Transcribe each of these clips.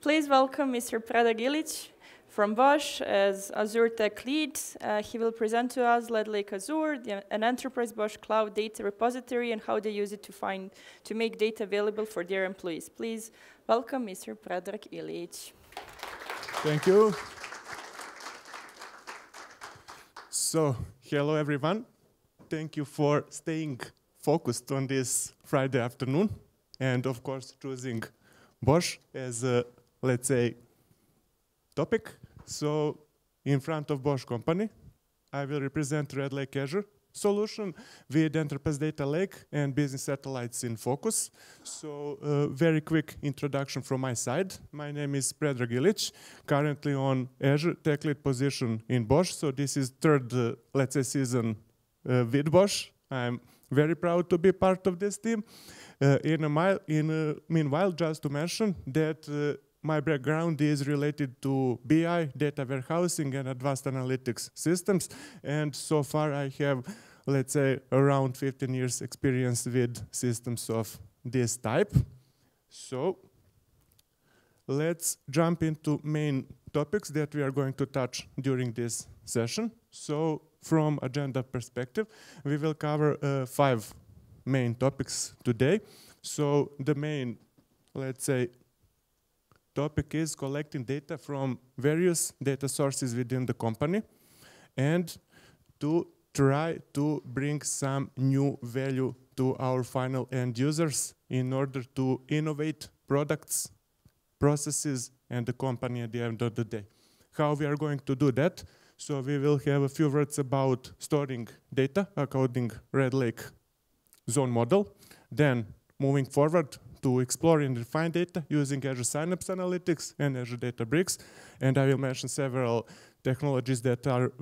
Please welcome Mr. Predrag Ilic from Bosch as Azure Tech Lead. Uh, he will present to us Red Lake Azure, the, an enterprise Bosch cloud data repository and how they use it to find, to make data available for their employees. Please welcome Mr. Predrag Ilic. Thank you. So, hello everyone. Thank you for staying focused on this Friday afternoon and of course choosing Bosch as a, let's say, topic. So, in front of Bosch company, I will represent Red Lake Azure solution with Enterprise Data Lake and business satellites in focus. So uh, very quick introduction from my side. My name is Predrag Ilic, currently on Azure Tech Lead position in Bosch. So this is third, uh, let's say, season uh, with Bosch. I'm very proud to be part of this team. Uh, in a mile, in a meanwhile, just to mention that uh, my background is related to BI, data warehousing, and advanced analytics systems. And so far, I have, let's say, around 15 years experience with systems of this type. So let's jump into main topics that we are going to touch during this session. So from agenda perspective, we will cover uh, five main topics today. So the main, let's say, topic is collecting data from various data sources within the company and to try to bring some new value to our final end users in order to innovate products, processes, and the company at the end of the day. How we are going to do that? So we will have a few words about storing data according Red Lake zone model. Then moving forward, to explore and refine data using Azure Synapse Analytics and Azure Databricks. And I will mention several technologies that are,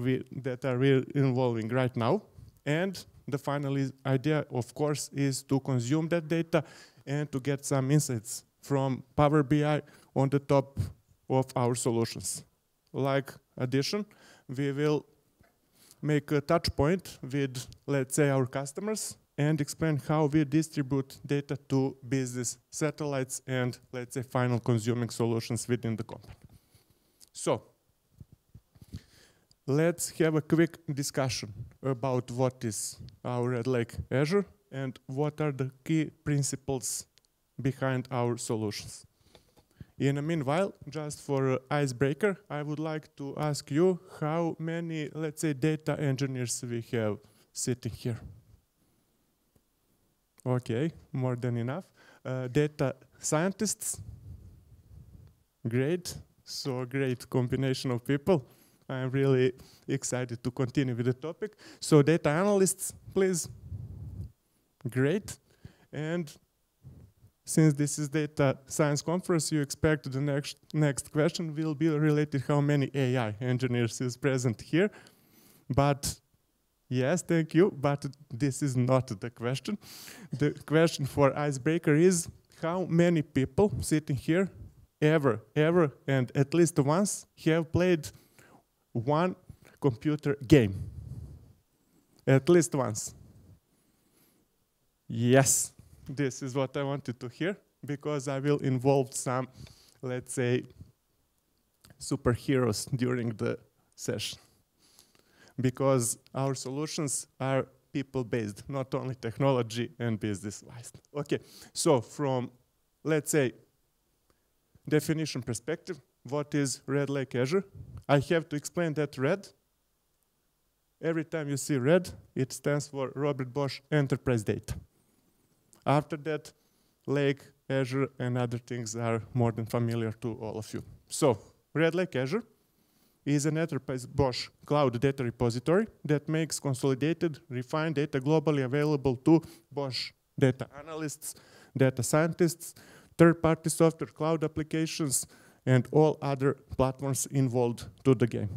that are we involving right now. And the final idea, of course, is to consume that data and to get some insights from Power BI on the top of our solutions. Like addition, we will make a touch point with, let's say, our customers and explain how we distribute data to business satellites and, let's say, final consuming solutions within the company. So, let's have a quick discussion about what is our Red Lake Azure and what are the key principles behind our solutions. In the meanwhile, just for icebreaker, I would like to ask you how many, let's say, data engineers we have sitting here. Okay, more than enough. Uh, data scientists, great. So great combination of people. I'm really excited to continue with the topic. So data analysts, please. Great. And since this is data science conference, you expect the next next question will be related how many AI engineers is present here. But Yes, thank you, but this is not the question. The question for icebreaker is how many people sitting here ever, ever, and at least once have played one computer game? At least once. Yes, this is what I wanted to hear because I will involve some, let's say, superheroes during the session because our solutions are people-based, not only technology and business-wise. Okay, so from, let's say, definition perspective, what is Red Lake Azure? I have to explain that red. Every time you see red, it stands for Robert Bosch Enterprise Data. After that, Lake, Azure, and other things are more than familiar to all of you. So, Red Lake Azure is an enterprise Bosch cloud data repository that makes consolidated, refined data globally available to Bosch data analysts, data scientists, third-party software cloud applications, and all other platforms involved to the game.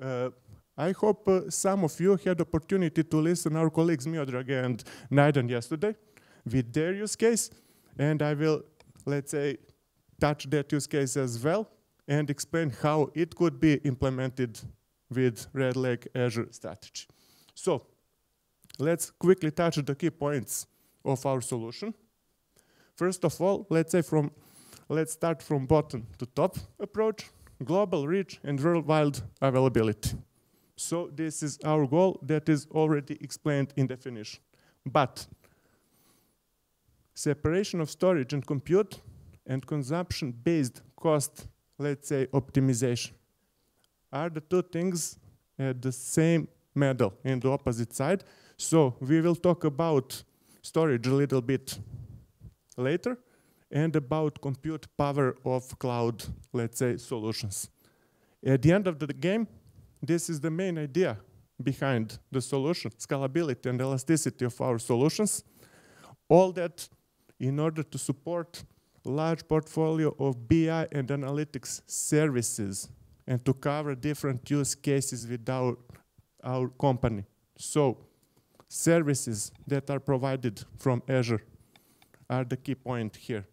Uh, I hope uh, some of you had the opportunity to listen our colleagues Miodrag and Naidan yesterday with their use case, and I will, let's say, touch that use case as well and explain how it could be implemented with Red Lake Azure strategy. So let's quickly touch the key points of our solution. First of all, let's say from let's start from bottom to top approach, global reach and worldwide availability. So this is our goal that is already explained in definition. But separation of storage and compute and consumption-based cost, let's say optimization, are the two things at the same medal in the opposite side. So we will talk about storage a little bit later and about compute power of cloud, let's say, solutions. At the end of the game, this is the main idea behind the solution, scalability and elasticity of our solutions. All that in order to support large portfolio of BI and analytics services and to cover different use cases with our, our company. So services that are provided from Azure are the key point here.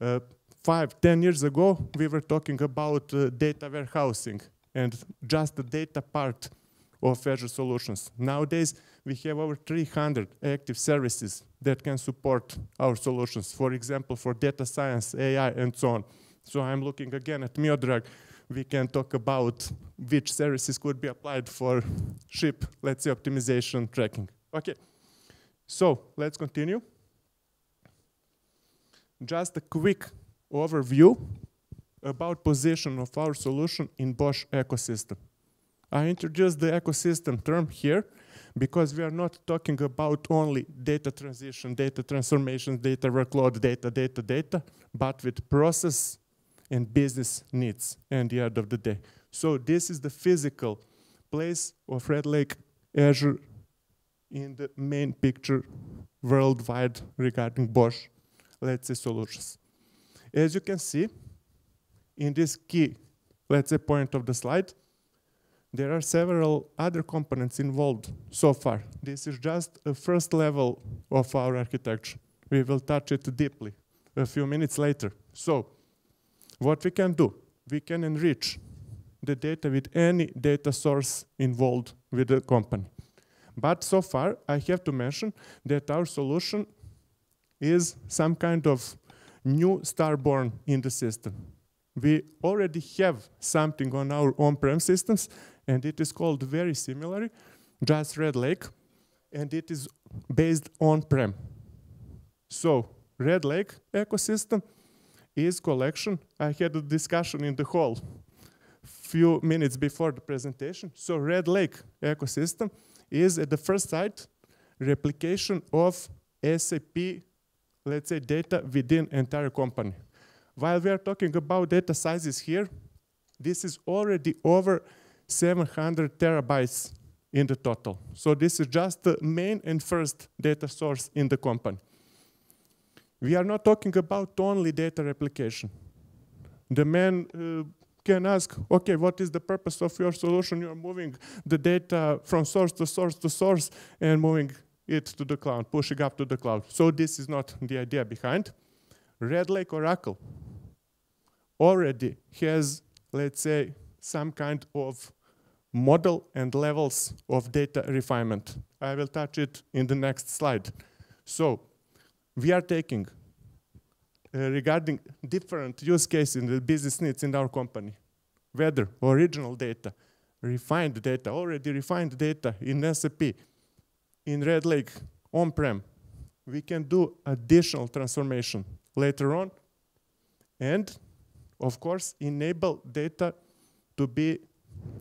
Uh, five, ten years ago, we were talking about uh, data warehousing and just the data part of Azure solutions. Nowadays, we have over 300 active services that can support our solutions. For example, for data science, AI, and so on. So I'm looking again at Miodrag. We can talk about which services could be applied for ship, let's say, optimization tracking. Okay, so let's continue. Just a quick overview about position of our solution in Bosch ecosystem. I introduced the ecosystem term here because we are not talking about only data transition, data transformation, data workload, data, data, data, but with process and business needs at the end of the day. So this is the physical place of Red Lake Azure in the main picture worldwide regarding Bosch, let's say, solutions. As you can see, in this key, let's say, point of the slide, there are several other components involved so far. This is just a first level of our architecture. We will touch it deeply a few minutes later. So, what we can do, we can enrich the data with any data source involved with the company. But so far, I have to mention that our solution is some kind of new star born in the system. We already have something on our on-prem systems and it is called very similarly, just Red Lake, and it is based on-prem. So Red Lake ecosystem is collection. I had a discussion in the hall few minutes before the presentation. So Red Lake ecosystem is at the first sight replication of SAP, let's say data within entire company. While we are talking about data sizes here, this is already over 700 terabytes in the total. So this is just the main and first data source in the company. We are not talking about only data replication. The man uh, can ask, okay, what is the purpose of your solution? You're moving the data from source to source to source and moving it to the cloud, pushing up to the cloud. So this is not the idea behind. Red Lake Oracle already has, let's say, some kind of model and levels of data refinement. I will touch it in the next slide. So we are taking uh, regarding different use cases in the business needs in our company, whether original data, refined data, already refined data in SAP, in Red Lake, on-prem, we can do additional transformation later on and of course enable data to be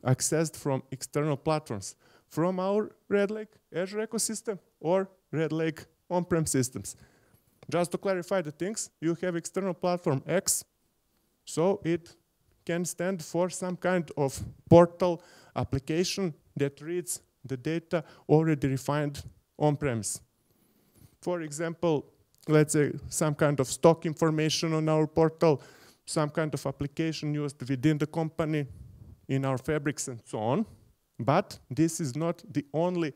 accessed from external platforms, from our Red Lake Azure ecosystem or Red Lake on-prem systems. Just to clarify the things, you have external platform X, so it can stand for some kind of portal application that reads the data already refined on-premise. For example, let's say some kind of stock information on our portal, some kind of application used within the company, in our fabrics and so on. But this is not the only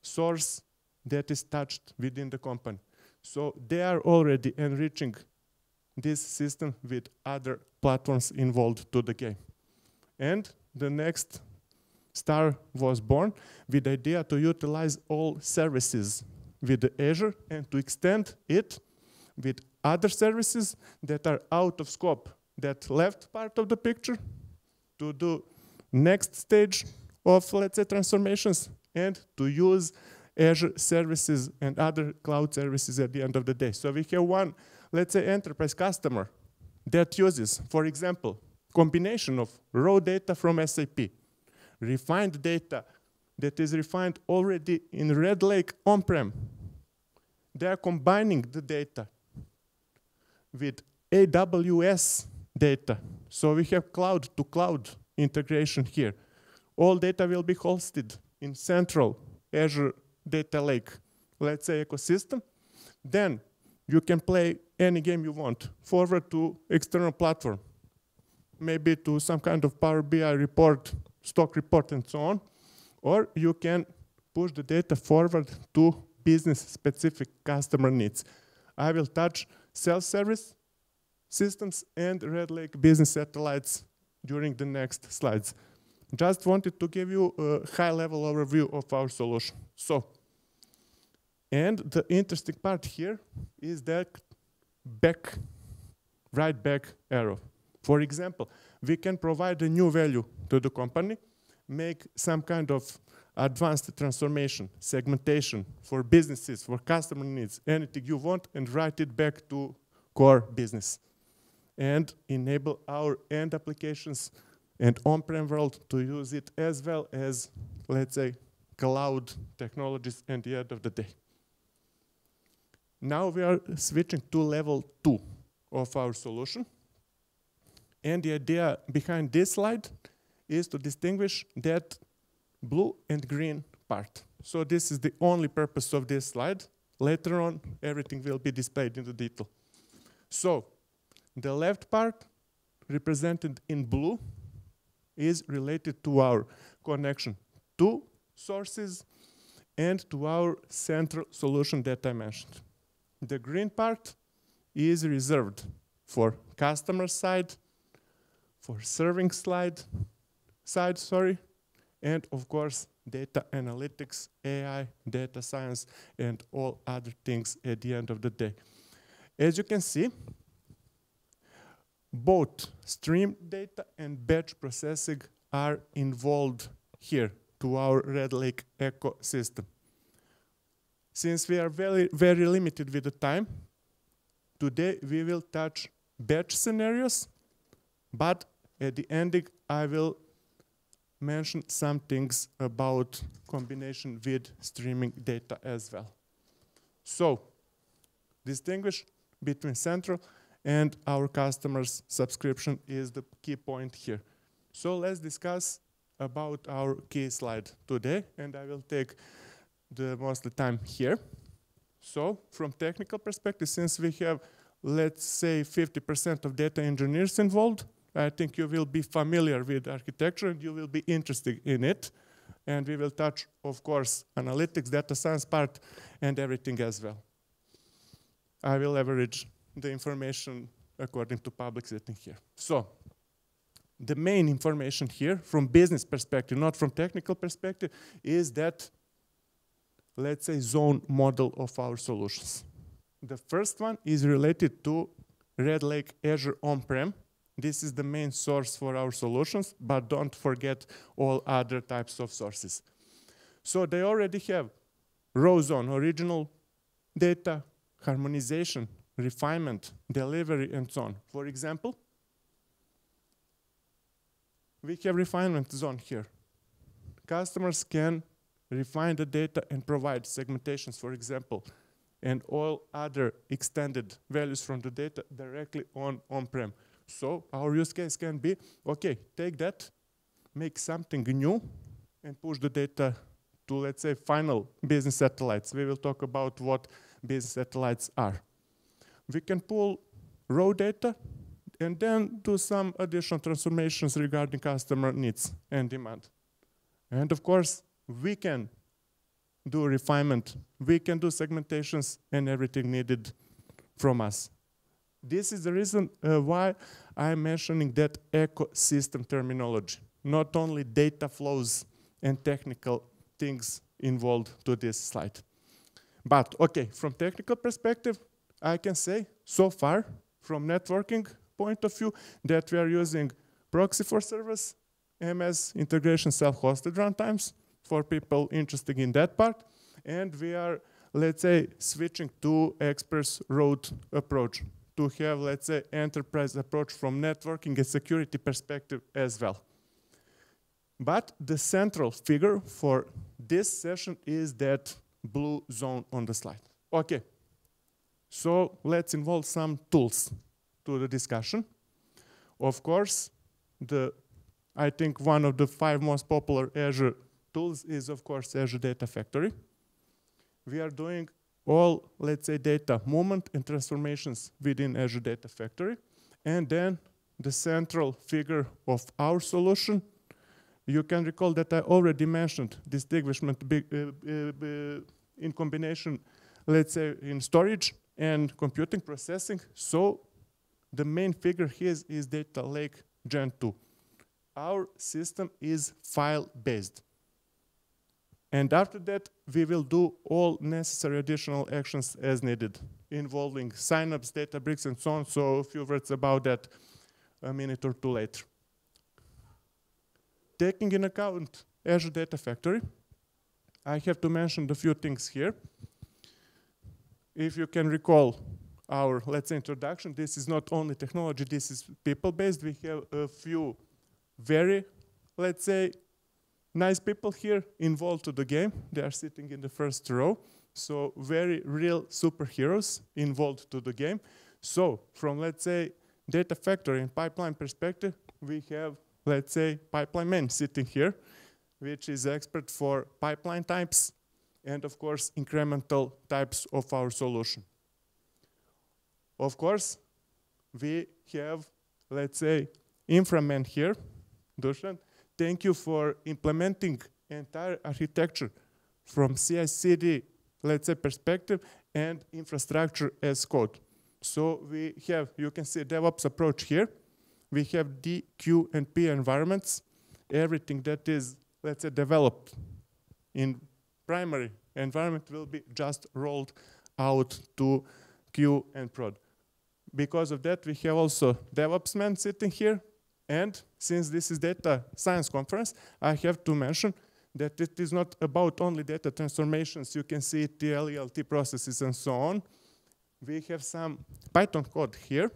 source that is touched within the company. So they are already enriching this system with other platforms involved to the game. And the next star was born with the idea to utilize all services with Azure and to extend it with other services that are out of scope. That left part of the picture to do next stage of, let's say, transformations and to use Azure services and other cloud services at the end of the day. So we have one, let's say, enterprise customer that uses, for example, combination of raw data from SAP, refined data that is refined already in Red Lake on-prem. They are combining the data with AWS data. So we have cloud-to-cloud -cloud integration here. All data will be hosted in central Azure data lake, let's say ecosystem. Then you can play any game you want, forward to external platform, maybe to some kind of Power BI report, stock report, and so on. Or you can push the data forward to business-specific customer needs. I will touch self-service systems and Red Lake business satellites during the next slides. Just wanted to give you a high-level overview of our solution. So, and the interesting part here is that back, right back arrow. For example, we can provide a new value to the company, make some kind of advanced transformation, segmentation for businesses, for customer needs, anything you want, and write it back to core business. And enable our end applications and on-prem world to use it as well as, let's say, cloud technologies at the end of the day. Now we are switching to level two of our solution. And the idea behind this slide is to distinguish that blue and green part. So this is the only purpose of this slide. Later on, everything will be displayed in the detail. So the left part, represented in blue, is related to our connection to sources and to our central solution that I mentioned. The green part is reserved for customer side, for serving side, side, sorry, and of course data analytics, AI, data science, and all other things at the end of the day. As you can see, both stream data and batch processing are involved here to our Red Lake ecosystem. Since we are very, very limited with the time, today we will touch batch scenarios, but at the ending I will mention some things about combination with streaming data as well. So, distinguish between central and our customers' subscription is the key point here. So let's discuss about our key slide today, and I will take the most of the time here. So from technical perspective, since we have, let's say, 50% of data engineers involved, I think you will be familiar with architecture and you will be interested in it. And we will touch, of course, analytics, data science part, and everything as well. I will leverage the information according to public setting here. So the main information here from business perspective, not from technical perspective, is that let's say, zone model of our solutions. The first one is related to Red Lake Azure on-prem. This is the main source for our solutions, but don't forget all other types of sources. So they already have raw zone, original data, harmonization, refinement, delivery, and so on. For example, we have refinement zone here. Customers can refine the data and provide segmentations, for example, and all other extended values from the data directly on on-prem. So our use case can be, okay, take that, make something new, and push the data to, let's say, final business satellites. We will talk about what business satellites are. We can pull raw data and then do some additional transformations regarding customer needs and demand. And of course, we can do refinement, we can do segmentations and everything needed from us. This is the reason uh, why I'm mentioning that ecosystem terminology, not only data flows and technical things involved to this slide. But okay, from technical perspective, I can say so far from networking point of view that we are using proxy for service, MS integration self-hosted runtimes for people interested in that part. And we are, let's say, switching to ExpressRoute approach to have, let's say, enterprise approach from networking and security perspective as well. But the central figure for this session is that blue zone on the slide. Okay, so let's involve some tools to the discussion. Of course, the I think one of the five most popular Azure tools is, of course, Azure Data Factory. We are doing all, let's say, data movement and transformations within Azure Data Factory. And then the central figure of our solution, you can recall that I already mentioned distinguishment uh, uh, in combination, let's say, in storage and computing processing. So the main figure here is, is Data Lake Gen 2. Our system is file-based. And after that, we will do all necessary additional actions as needed, involving Synapse, data bricks, and so on. So a few words about that a minute or two later. Taking in account Azure Data Factory, I have to mention a few things here. If you can recall our, let's say, introduction, this is not only technology, this is people-based. We have a few very, let's say, nice people here involved to the game. They are sitting in the first row. So very real superheroes involved to the game. So from, let's say, data factory and pipeline perspective, we have, let's say, pipeline man sitting here, which is expert for pipeline types and, of course, incremental types of our solution. Of course, we have, let's say, inframan here, Dusan, thank you for implementing entire architecture from CI/CD, let's say, perspective and infrastructure as code. So we have, you can see DevOps approach here. We have D, Q, and P environments. Everything that is, let's say, developed in primary environment will be just rolled out to Q and prod. Because of that, we have also DevOps man sitting here and since this is data science conference, I have to mention that it is not about only data transformations. You can see TL, ELT processes and so on. We have some Python code here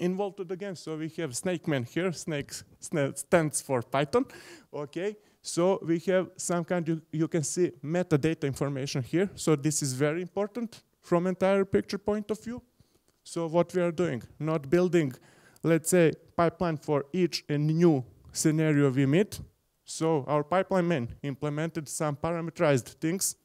involved game. So we have Snakeman here. Snake stands for Python. Okay. So we have some kind, you, you can see metadata information here. So this is very important from entire picture point of view. So what we are doing, not building let's say, pipeline for each new scenario we meet. So our pipeline man implemented some parameterized things,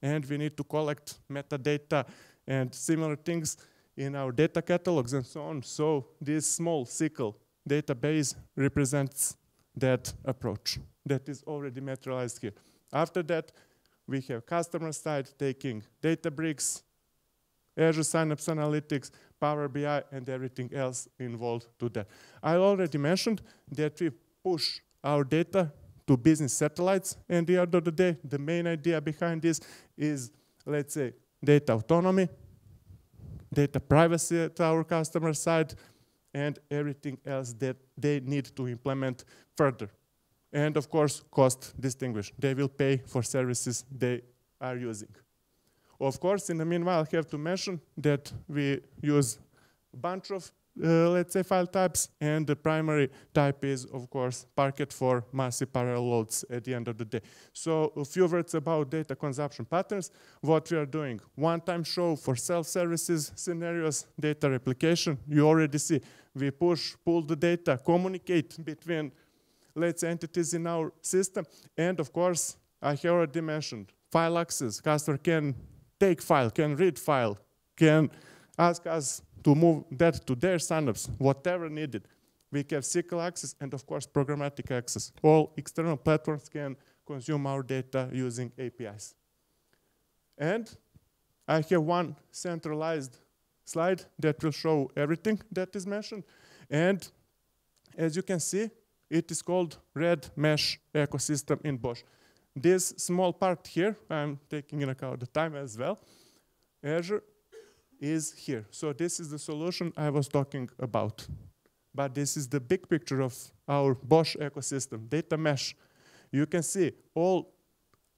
and we need to collect metadata and similar things in our data catalogs and so on. So this small SQL database represents that approach that is already materialized here. After that, we have customer side taking Databricks, Azure Synapse Analytics, Power BI, and everything else involved to that. I already mentioned that we push our data to business satellites, and the end of the day, the main idea behind this is, let's say, data autonomy, data privacy at our customer side, and everything else that they need to implement further. And of course, cost distinguish. They will pay for services they are using. Of course, in the meanwhile, I have to mention that we use a bunch of, uh, let's say, file types, and the primary type is, of course, Parquet for massive parallel loads at the end of the day. So a few words about data consumption patterns. What we are doing, one-time show for self-services scenarios, data replication. You already see, we push, pull the data, communicate between, let's entities in our system. And of course, I have already mentioned, file access. Customer can take file, can read file, can ask us to move that to their Synapse, whatever needed. We have SQL access and of course programmatic access. All external platforms can consume our data using APIs. And I have one centralized slide that will show everything that is mentioned. And as you can see, it is called Red Mesh Ecosystem in Bosch. This small part here, I'm taking in account the time as well. Azure is here. So this is the solution I was talking about. But this is the big picture of our Bosch ecosystem, data mesh. You can see all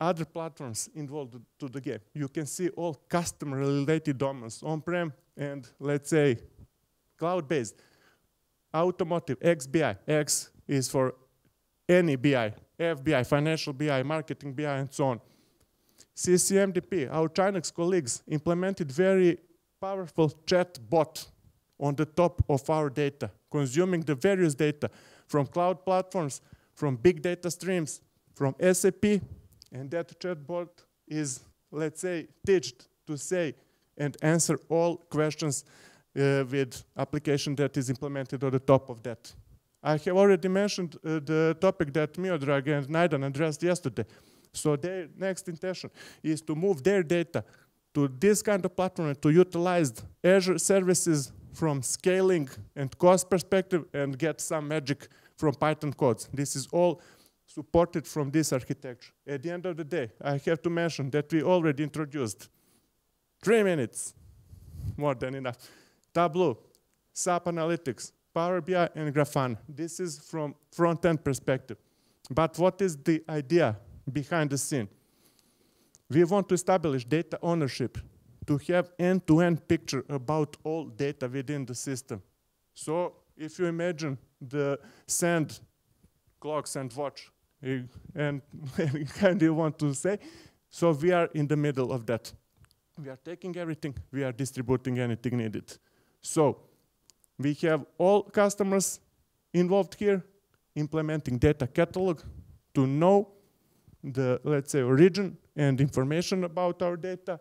other platforms involved to the game. You can see all customer-related domains, on-prem and let's say cloud-based. Automotive, XBI. X is for any BI, FBI, financial BI, marketing BI, and so on. CCMDP, our Chinex colleagues implemented very powerful chat bot on the top of our data, consuming the various data from cloud platforms, from big data streams, from SAP, and that chatbot is, let's say, teached to say and answer all questions uh, with application that is implemented on the top of that. I have already mentioned uh, the topic that Miodrag and Naidan addressed yesterday. So their next intention is to move their data to this kind of platform to utilize Azure services from scaling and cost perspective and get some magic from Python codes. This is all supported from this architecture. At the end of the day, I have to mention that we already introduced three minutes, more than enough. Tableau, SAP Analytics, Power BI, and Grafana. This is from front-end perspective. But what is the idea behind the scene? We want to establish data ownership to have end-to-end -end picture about all data within the system. So if you imagine the sand clocks and watch, and kind you want to say, so we are in the middle of that. We are taking everything, we are distributing anything needed. So we have all customers involved here, implementing data catalog to know the, let's say, origin and information about our data,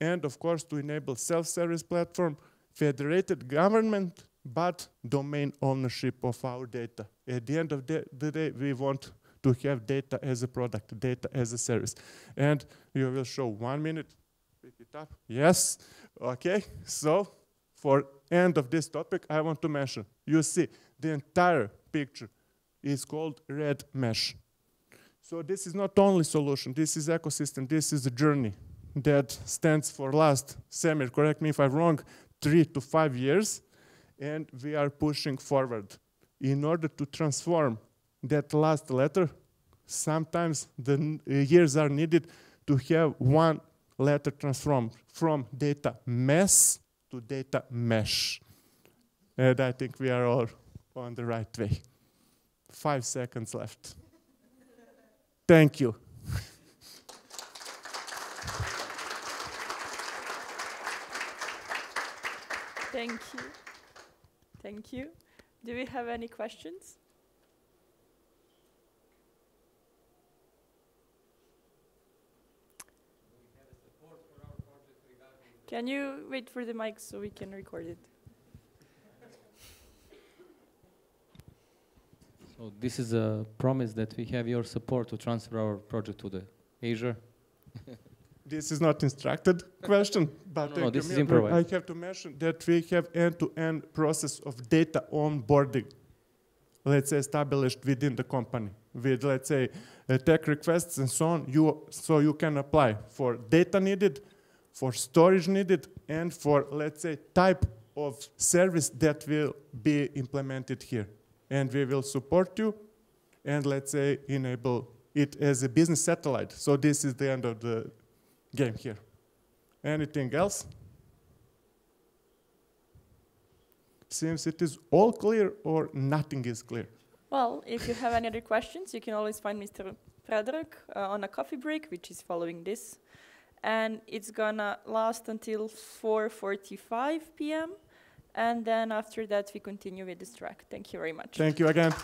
and of course to enable self-service platform, federated government, but domain ownership of our data. At the end of the, the day, we want to have data as a product, data as a service. And you will show one minute, pick it up. Yes, okay, so for end of this topic, I want to mention, you see, the entire picture is called red mesh. So this is not only solution, this is ecosystem, this is a journey that stands for last, Samir, correct me if I'm wrong, three to five years, and we are pushing forward. In order to transform that last letter, sometimes the uh, years are needed to have one letter transformed from data mess to data mesh. And I think we are all on the right way. Five seconds left. Thank you. Thank you. Thank you. Do we have any questions? Can you wait for the mic so we can record it? So this is a promise that we have your support to transfer our project to the Azure. this is not instructed question, but no, no, this is improvised. I have to mention that we have end-to-end -end process of data onboarding, let's say established within the company with, let's say, uh, tech requests and so on. You, so you can apply for data needed, for storage needed, and for, let's say, type of service that will be implemented here and we will support you and let's say enable it as a business satellite. So this is the end of the game here. Anything else? Seems it is all clear or nothing is clear. Well, if you have any other questions, you can always find Mr. Frederick uh, on a coffee break, which is following this. And it's gonna last until 4.45 p.m. And then after that, we continue with this track. Thank you very much. Thank you again.